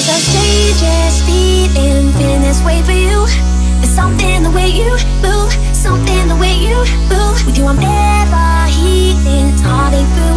strangest feeling, feeling this way for you. There's something the way you move, something the way you move. With you, I'm never healing, it's heartache through and